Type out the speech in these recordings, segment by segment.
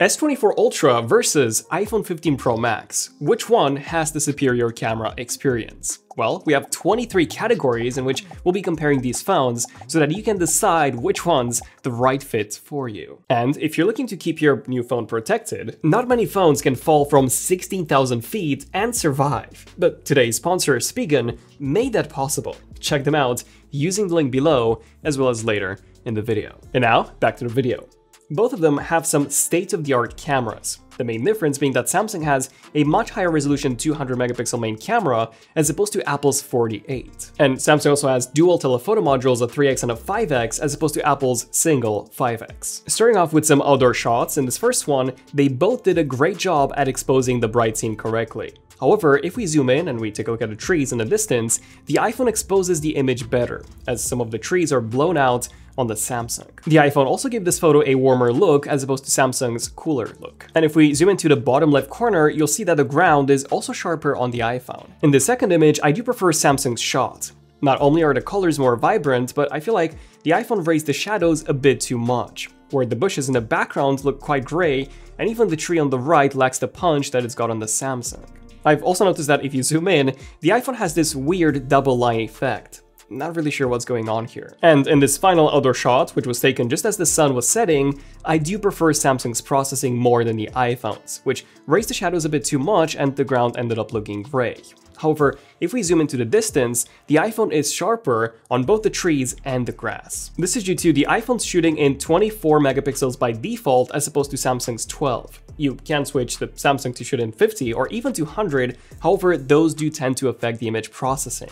S24 Ultra versus iPhone 15 Pro Max. Which one has the superior camera experience? Well, we have 23 categories in which we'll be comparing these phones so that you can decide which one's the right fit for you. And if you're looking to keep your new phone protected, not many phones can fall from 16,000 feet and survive. But today's sponsor, Spigen, made that possible. Check them out using the link below as well as later in the video. And now, back to the video. Both of them have some state-of-the-art cameras. The main difference being that Samsung has a much higher resolution 200 megapixel main camera as opposed to Apple's 48. And Samsung also has dual telephoto modules, a 3x and a 5x, as opposed to Apple's single 5x. Starting off with some outdoor shots, in this first one, they both did a great job at exposing the bright scene correctly. However, if we zoom in and we take a look at the trees in the distance, the iPhone exposes the image better, as some of the trees are blown out on the Samsung. The iPhone also gave this photo a warmer look as opposed to Samsung's cooler look. And if we zoom into the bottom left corner, you'll see that the ground is also sharper on the iPhone. In the second image, I do prefer Samsung's shot. Not only are the colors more vibrant, but I feel like the iPhone raised the shadows a bit too much, where the bushes in the background look quite gray, and even the tree on the right lacks the punch that it's got on the Samsung. I've also noticed that if you zoom in, the iPhone has this weird double line effect. Not really sure what's going on here. And in this final outdoor shot, which was taken just as the sun was setting, I do prefer Samsung's processing more than the iPhone's, which raised the shadows a bit too much and the ground ended up looking gray. However, if we zoom into the distance, the iPhone is sharper on both the trees and the grass. This is due to the iPhone's shooting in 24 megapixels by default as opposed to Samsung's 12. You can switch the Samsung to shoot in 50 or even 200, however, those do tend to affect the image processing.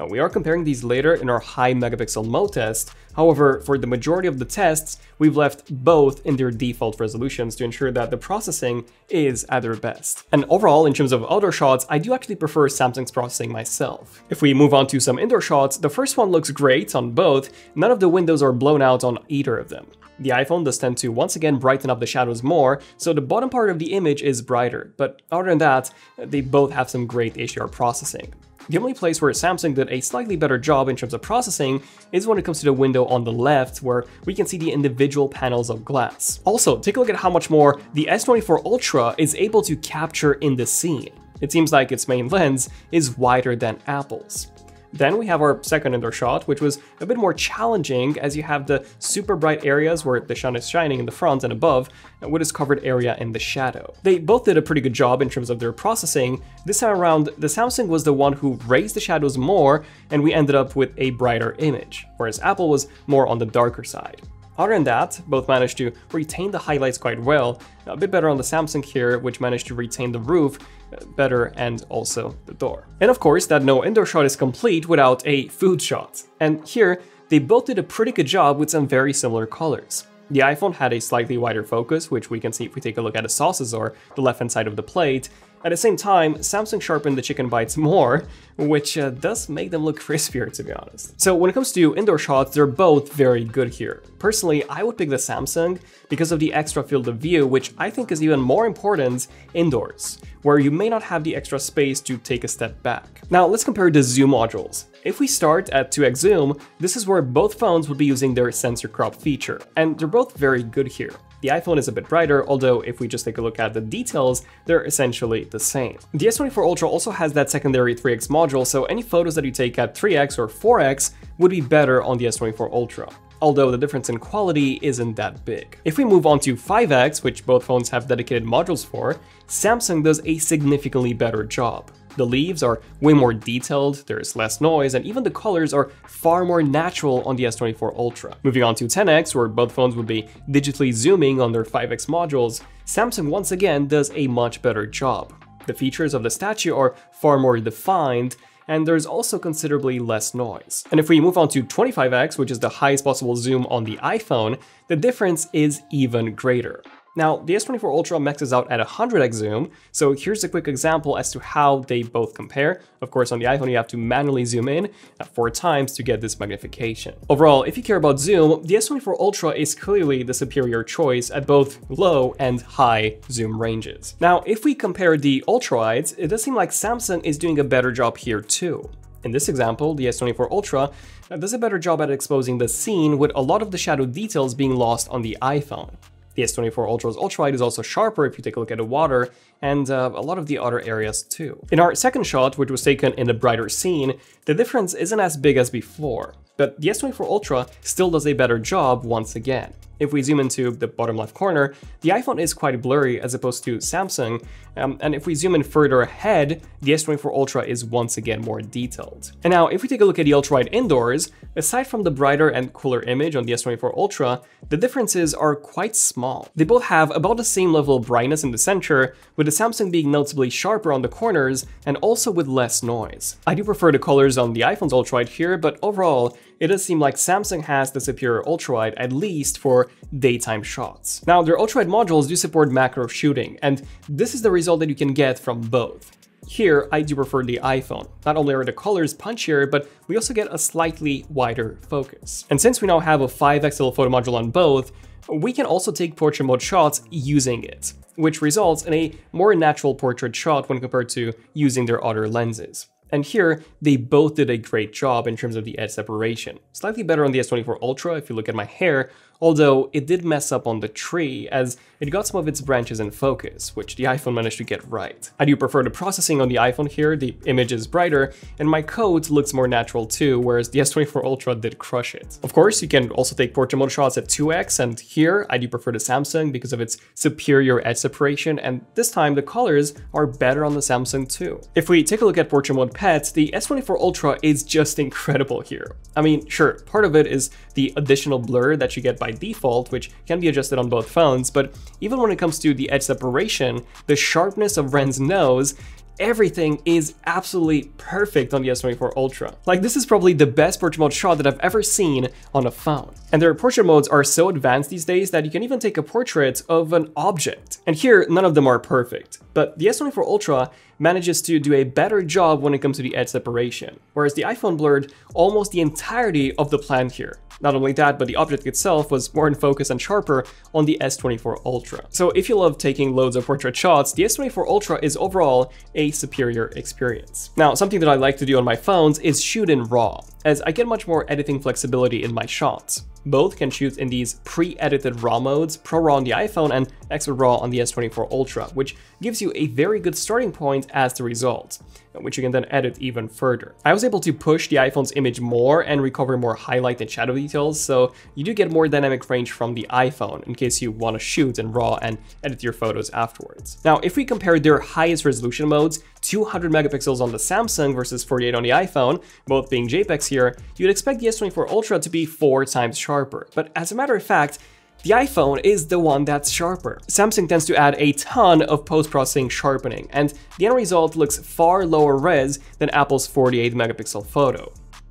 Now, we are comparing these later in our high megapixel mode test, however, for the majority of the tests, we've left both in their default resolutions to ensure that the processing is at their best. And overall, in terms of outdoor shots, I do actually prefer Samsung's processing myself. If we move on to some indoor shots, the first one looks great on both, none of the windows are blown out on either of them. The iPhone does tend to once again brighten up the shadows more, so the bottom part of the image is brighter, but other than that, they both have some great HDR processing. The only place where Samsung did a slightly better job in terms of processing is when it comes to the window on the left, where we can see the individual panels of glass. Also, take a look at how much more the S24 Ultra is able to capture in the scene. It seems like its main lens is wider than Apple's. Then we have our second indoor shot, which was a bit more challenging as you have the super bright areas where the sun is shining in the front and above, and what is covered area in the shadow. They both did a pretty good job in terms of their processing. This time around, the Samsung was the one who raised the shadows more, and we ended up with a brighter image, whereas Apple was more on the darker side. Other than that, both managed to retain the highlights quite well, a bit better on the Samsung here, which managed to retain the roof uh, better and also the door. And of course, that no indoor shot is complete without a food shot. And here, they both did a pretty good job with some very similar colors. The iPhone had a slightly wider focus, which we can see if we take a look at the sauces or the left-hand side of the plate, at the same time, Samsung sharpened the chicken bites more, which uh, does make them look crispier to be honest. So when it comes to indoor shots, they're both very good here. Personally, I would pick the Samsung because of the extra field of view, which I think is even more important indoors, where you may not have the extra space to take a step back. Now let's compare the zoom modules. If we start at 2x zoom, this is where both phones would be using their sensor crop feature, and they're both very good here. The iPhone is a bit brighter, although if we just take a look at the details, they're essentially the same. The S24 Ultra also has that secondary 3x module, so any photos that you take at 3x or 4x would be better on the S24 Ultra although the difference in quality isn't that big. If we move on to 5X, which both phones have dedicated modules for, Samsung does a significantly better job. The leaves are way more detailed, there's less noise, and even the colors are far more natural on the S24 Ultra. Moving on to 10X, where both phones would be digitally zooming on their 5X modules, Samsung once again does a much better job. The features of the statue are far more defined, and there's also considerably less noise. And if we move on to 25x, which is the highest possible zoom on the iPhone, the difference is even greater. Now, the S24 Ultra maxes out at 100x zoom, so here's a quick example as to how they both compare. Of course, on the iPhone, you have to manually zoom in at four times to get this magnification. Overall, if you care about zoom, the S24 Ultra is clearly the superior choice at both low and high zoom ranges. Now, if we compare the ultra-wides, it does seem like Samsung is doing a better job here too. In this example, the S24 Ultra uh, does a better job at exposing the scene with a lot of the shadow details being lost on the iPhone. The S24 Ultra's ultrawide is also sharper if you take a look at the water, and uh, a lot of the other areas too. In our second shot, which was taken in a brighter scene, the difference isn't as big as before, but the S24 Ultra still does a better job once again. If we zoom into the bottom left corner, the iPhone is quite blurry as opposed to Samsung, um, and if we zoom in further ahead, the S24 Ultra is once again more detailed. And now, if we take a look at the ultrawide indoors, aside from the brighter and cooler image on the S24 Ultra, the differences are quite small. They both have about the same level of brightness in the center, with the Samsung being noticeably sharper on the corners and also with less noise. I do prefer the colors on the iPhone's ultrawide here, but overall, it does seem like Samsung has the superior ultrawide, at least for daytime shots. Now, their ultrawide modules do support macro shooting, and this is the result that you can get from both. Here, I do prefer the iPhone. Not only are the colors punchier, but we also get a slightly wider focus. And since we now have a 5x telephoto module on both, we can also take portrait mode shots using it, which results in a more natural portrait shot when compared to using their other lenses. And here, they both did a great job in terms of the edge separation. Slightly better on the S24 Ultra if you look at my hair, although it did mess up on the tree as it got some of its branches in focus, which the iPhone managed to get right. I do prefer the processing on the iPhone here, the image is brighter, and my coat looks more natural too, whereas the S24 Ultra did crush it. Of course, you can also take portrait mode shots at 2x, and here I do prefer the Samsung because of its superior edge separation, and this time the colors are better on the Samsung too. If we take a look at portrait mode pets, the S24 Ultra is just incredible here. I mean, sure, part of it is the additional blur that you get by default, which can be adjusted on both phones, but even when it comes to the edge separation, the sharpness of Ren's nose, everything is absolutely perfect on the S24 Ultra. Like this is probably the best portrait mode shot that I've ever seen on a phone. And their portrait modes are so advanced these days that you can even take a portrait of an object. And here, none of them are perfect. But the S24 Ultra manages to do a better job when it comes to the edge separation, whereas the iPhone blurred almost the entirety of the plant here. Not only that, but the object itself was more in focus and sharper on the S24 Ultra. So if you love taking loads of portrait shots, the S24 Ultra is overall a superior experience. Now, something that I like to do on my phones is shoot in RAW, as I get much more editing flexibility in my shots. Both can shoot in these pre-edited RAW modes, ProRAW on the iPhone and Expert RAW on the S24 Ultra, which gives you a very good starting point as the result, which you can then edit even further. I was able to push the iPhone's image more and recover more highlight and shadow details, so you do get more dynamic range from the iPhone in case you want to shoot in RAW and edit your photos afterwards. Now, if we compare their highest resolution modes, 200 megapixels on the Samsung versus 48 on the iPhone, both being JPEGs here, you'd expect the S24 Ultra to be four times sharper. But as a matter of fact, the iPhone is the one that's sharper. Samsung tends to add a ton of post-processing sharpening, and the end result looks far lower res than Apple's 48 megapixel photo.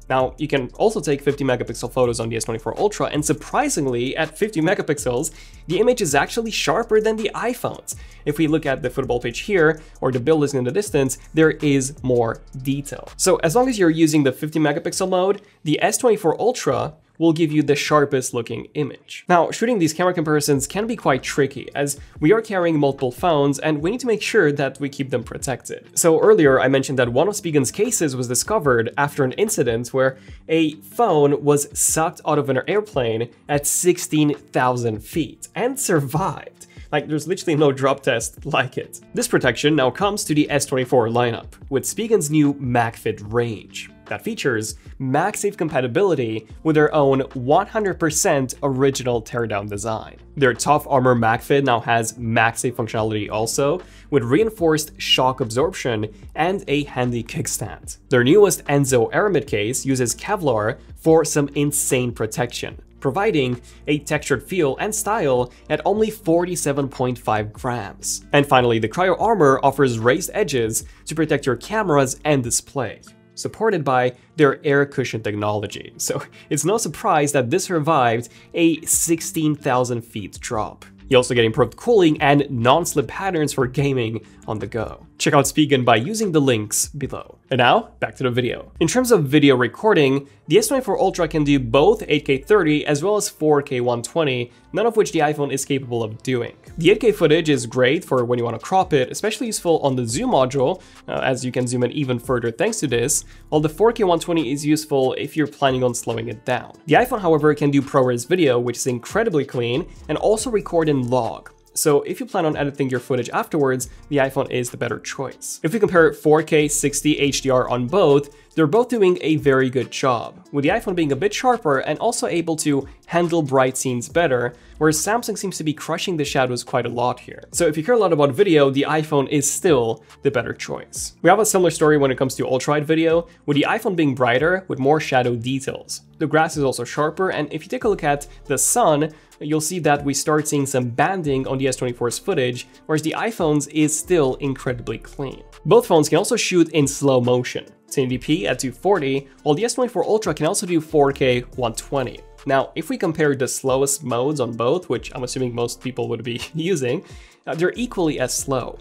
Now, you can also take 50 megapixel photos on the S24 Ultra, and surprisingly, at 50 megapixels, the image is actually sharper than the iPhones. If we look at the football pitch here, or the buildings in the distance, there is more detail. So as long as you're using the 50 megapixel mode, the S24 Ultra will give you the sharpest looking image. Now, shooting these camera comparisons can be quite tricky, as we are carrying multiple phones and we need to make sure that we keep them protected. So earlier I mentioned that one of Spigen's cases was discovered after an incident where a phone was sucked out of an airplane at 16,000 feet and survived. Like, there's literally no drop test like it. This protection now comes to the S24 lineup, with Spigen's new MagFit range that features MagSafe compatibility with their own 100% original teardown design. Their Tough Armor MagFit now has MagSafe functionality also, with reinforced shock absorption and a handy kickstand. Their newest Enzo Aramid case uses Kevlar for some insane protection, providing a textured feel and style at only 47.5 grams. And finally, the Cryo Armor offers raised edges to protect your cameras and display supported by their air cushion technology, so it's no surprise that this survived a 16,000 feet drop. You also get improved cooling and non-slip patterns for gaming on the go. Check out Spigen by using the links below. And now, back to the video. In terms of video recording, the S24 Ultra can do both 8K 30 as well as 4K 120, none of which the iPhone is capable of doing. The 8K footage is great for when you want to crop it, especially useful on the zoom module, uh, as you can zoom in even further thanks to this, while the 4K 120 is useful if you're planning on slowing it down. The iPhone, however, can do ProRes video, which is incredibly clean, and also record in log, so if you plan on editing your footage afterwards, the iPhone is the better choice. If we compare 4K 60 HDR on both, they're both doing a very good job, with the iPhone being a bit sharper and also able to handle bright scenes better, whereas Samsung seems to be crushing the shadows quite a lot here. So if you care a lot about video, the iPhone is still the better choice. We have a similar story when it comes to ultra-wide video, with the iPhone being brighter with more shadow details. The grass is also sharper, and if you take a look at the sun, you'll see that we start seeing some banding on the S24's footage, whereas the iPhone's is still incredibly clean. Both phones can also shoot in slow motion, 1080p at 240, while the S24 Ultra can also do 4K 120. Now, if we compare the slowest modes on both, which I'm assuming most people would be using, uh, they're equally as slow.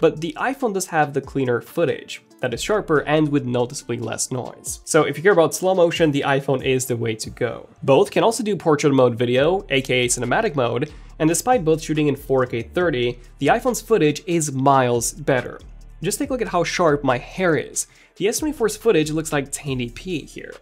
But the iPhone does have the cleaner footage, that is sharper and with noticeably less noise. So if you care about slow motion, the iPhone is the way to go. Both can also do portrait mode video, aka cinematic mode, and despite both shooting in 4K 30, the iPhone's footage is miles better. Just take a look at how sharp my hair is. The S24's footage looks like 1080p here.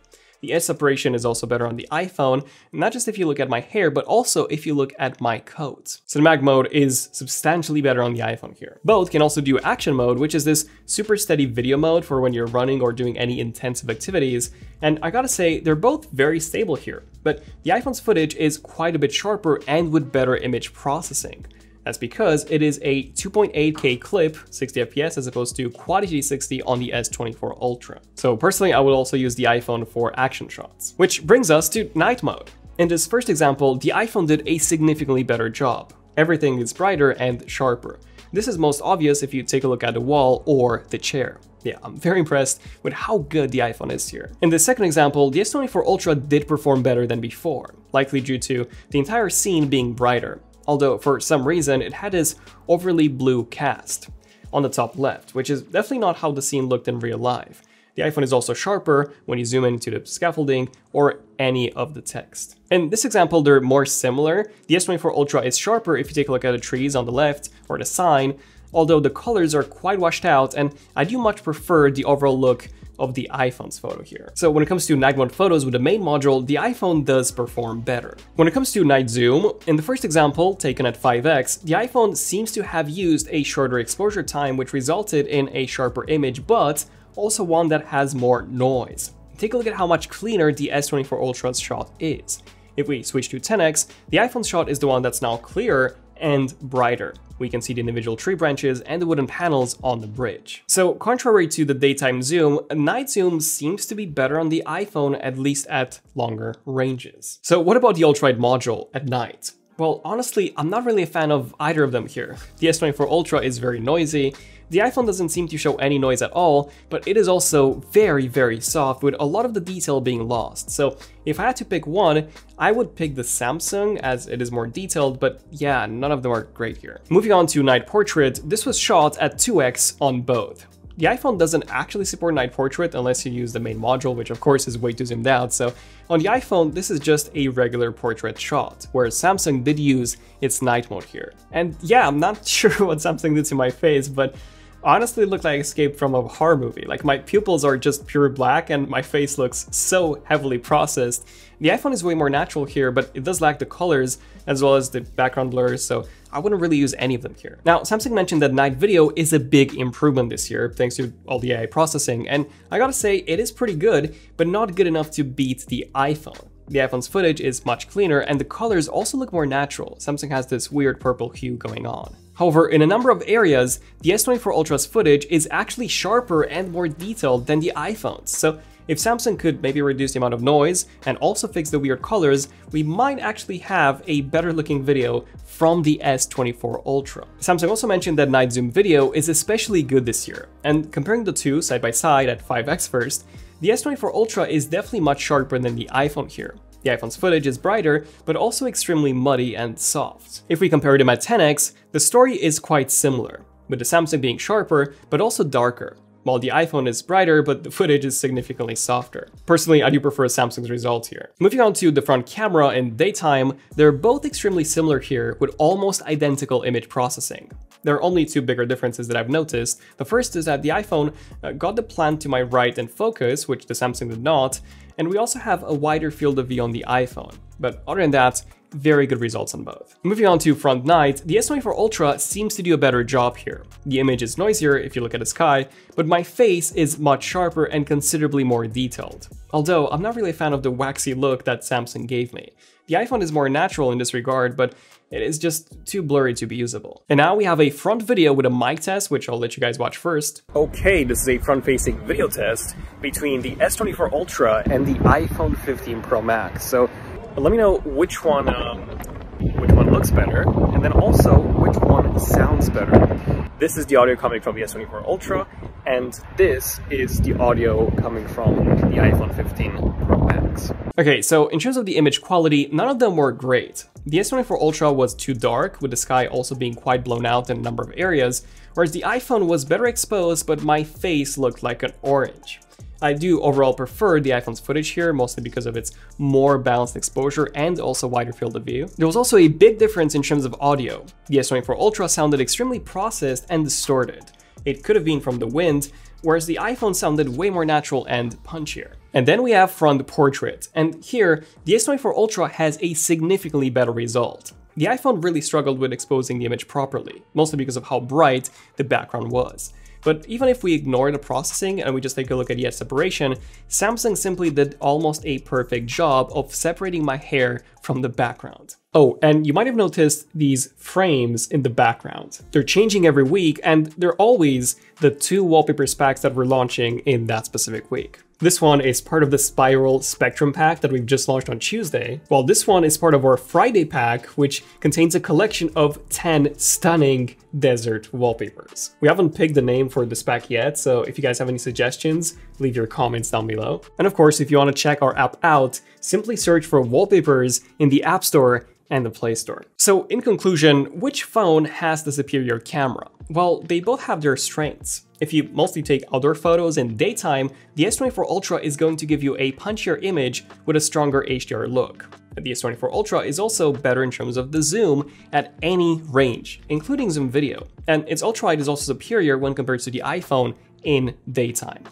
The edge separation is also better on the iPhone, not just if you look at my hair, but also if you look at my coat. Cinematic mode is substantially better on the iPhone here. Both can also do action mode, which is this super steady video mode for when you're running or doing any intensive activities, and I gotta say, they're both very stable here, but the iPhone's footage is quite a bit sharper and with better image processing. That's because it is a 2.8K clip, 60 FPS, as opposed to Quad HD 60 on the S24 Ultra. So personally, I would also use the iPhone for action shots. Which brings us to night mode. In this first example, the iPhone did a significantly better job. Everything is brighter and sharper. This is most obvious if you take a look at the wall or the chair. Yeah, I'm very impressed with how good the iPhone is here. In the second example, the S24 Ultra did perform better than before, likely due to the entire scene being brighter although for some reason it had this overly blue cast on the top left, which is definitely not how the scene looked in real life. The iPhone is also sharper when you zoom into the scaffolding or any of the text. In this example, they're more similar. The S24 Ultra is sharper if you take a look at the trees on the left or the sign, although the colors are quite washed out and I do much prefer the overall look of the iPhone's photo here. So when it comes to night mode photos with the main module, the iPhone does perform better. When it comes to night zoom, in the first example, taken at 5x, the iPhone seems to have used a shorter exposure time which resulted in a sharper image, but also one that has more noise. Take a look at how much cleaner the S24 Ultra's shot is. If we switch to 10x, the iPhone's shot is the one that's now clearer and brighter. We can see the individual tree branches and the wooden panels on the bridge. So contrary to the daytime zoom, night zoom seems to be better on the iPhone at least at longer ranges. So what about the ultra-wide module at night? Well, honestly, I'm not really a fan of either of them here. The S24 Ultra is very noisy, the iPhone doesn't seem to show any noise at all, but it is also very, very soft with a lot of the detail being lost. So if I had to pick one, I would pick the Samsung as it is more detailed, but yeah, none of them are great here. Moving on to Night Portrait, this was shot at 2x on both. The iPhone doesn't actually support night portrait unless you use the main module, which of course is way too zoomed out, so on the iPhone this is just a regular portrait shot, whereas Samsung did use its night mode here. And yeah, I'm not sure what Samsung did to my face, but honestly look like I escaped from a horror movie. Like my pupils are just pure black and my face looks so heavily processed. The iPhone is way more natural here, but it does lack the colors as well as the background blurs, so I wouldn't really use any of them here. Now, Samsung mentioned that night video is a big improvement this year, thanks to all the AI processing, and I gotta say, it is pretty good, but not good enough to beat the iPhone. The iPhone's footage is much cleaner and the colors also look more natural. Samsung has this weird purple hue going on. However, in a number of areas, the S24 Ultra's footage is actually sharper and more detailed than the iPhone's. So if Samsung could maybe reduce the amount of noise and also fix the weird colors, we might actually have a better looking video from the S24 Ultra. Samsung also mentioned that night zoom video is especially good this year, and comparing the two side by side at 5x first, the S24 Ultra is definitely much sharper than the iPhone here. The iPhone's footage is brighter, but also extremely muddy and soft. If we compare them at 10x, the story is quite similar, with the Samsung being sharper, but also darker. while the iPhone is brighter, but the footage is significantly softer. Personally, I do prefer Samsung's results here. Moving on to the front camera in daytime, they're both extremely similar here with almost identical image processing. There are only two bigger differences that I've noticed. The first is that the iPhone uh, got the plant to my right in focus, which the Samsung did not, and we also have a wider field of view on the iPhone. But other than that, very good results on both. Moving on to front night, the S24 Ultra seems to do a better job here. The image is noisier if you look at the sky, but my face is much sharper and considerably more detailed. Although, I'm not really a fan of the waxy look that Samsung gave me. The iPhone is more natural in this regard, but it is just too blurry to be usable. And now we have a front video with a mic test, which I'll let you guys watch first. Okay, this is a front-facing video test between the S24 Ultra and the iPhone 15 Pro Max. So let me know which one, um, which one looks better, and then also which one sounds better. This is the audio coming from the S24 Ultra, and this is the audio coming from the iPhone 15 Pro Max. Okay, so in terms of the image quality, none of them were great. The S24 Ultra was too dark, with the sky also being quite blown out in a number of areas, whereas the iPhone was better exposed, but my face looked like an orange. I do overall prefer the iPhone's footage here, mostly because of its more balanced exposure and also wider field of view. There was also a big difference in terms of audio. The S24 Ultra sounded extremely processed and distorted. It could have been from the wind, whereas the iPhone sounded way more natural and punchier. And then we have front portrait, and here, the S24 Ultra has a significantly better result. The iPhone really struggled with exposing the image properly, mostly because of how bright the background was. But even if we ignore the processing and we just take a look at the separation, Samsung simply did almost a perfect job of separating my hair from the background. Oh, and you might have noticed these frames in the background. They're changing every week and they're always the two wallpaper packs that we're launching in that specific week. This one is part of the Spiral Spectrum pack that we've just launched on Tuesday, while this one is part of our Friday pack, which contains a collection of 10 stunning desert wallpapers. We haven't picked the name for this pack yet, so if you guys have any suggestions, leave your comments down below. And of course, if you want to check our app out, simply search for wallpapers in the App Store and the Play Store. So in conclusion, which phone has the superior camera? Well, they both have their strengths. If you mostly take outdoor photos in daytime, the S24 Ultra is going to give you a punchier image with a stronger HDR look. The S24 Ultra is also better in terms of the zoom at any range, including zoom video. And its ultrawide is also superior when compared to the iPhone in daytime.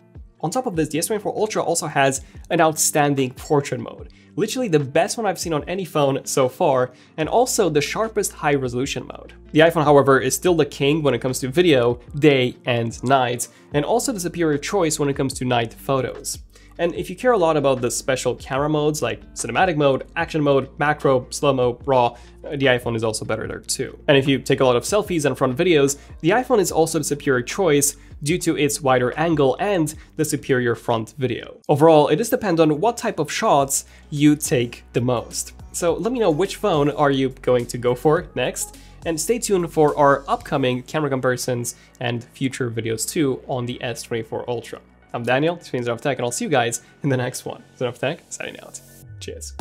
On top of this, the S24 Ultra also has an outstanding portrait mode, literally the best one I've seen on any phone so far, and also the sharpest high resolution mode. The iPhone, however, is still the king when it comes to video, day and night, and also the superior choice when it comes to night photos. And if you care a lot about the special camera modes like cinematic mode, action mode, macro, slow-mo, raw, uh, the iPhone is also better there too. And if you take a lot of selfies and front videos, the iPhone is also the superior choice due to its wider angle and the superior front video. Overall, it does depend on what type of shots you take the most. So let me know which phone are you going to go for next, and stay tuned for our upcoming camera comparisons and future videos too on the S24 Ultra. I'm Daniel, this means Tech, and I'll see you guys in the next one. Zen Tech, signing out. Cheers.